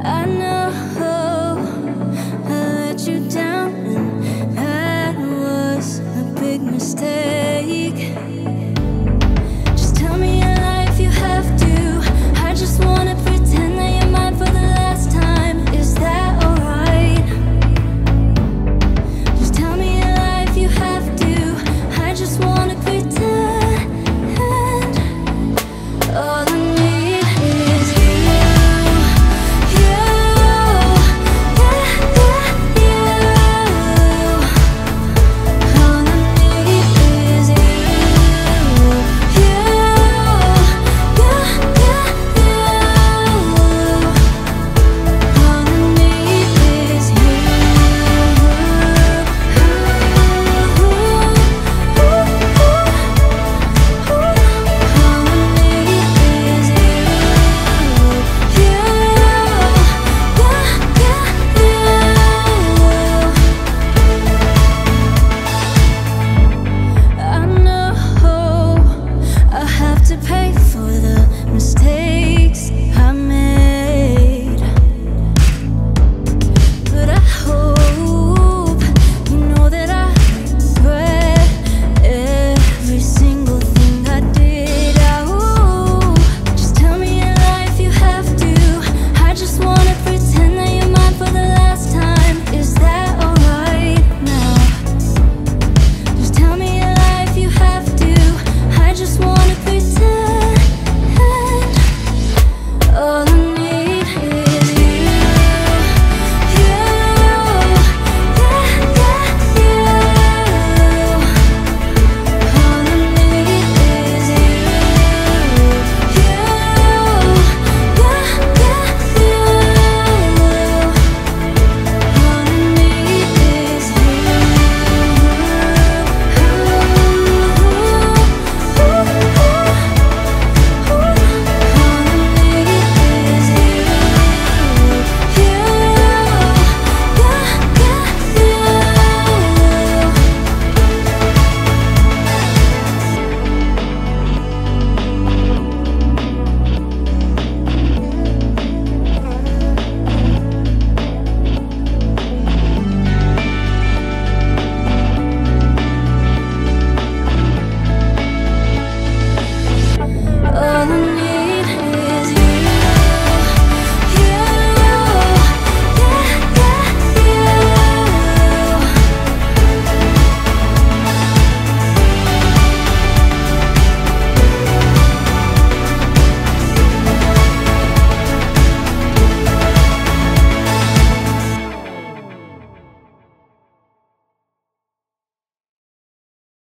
I know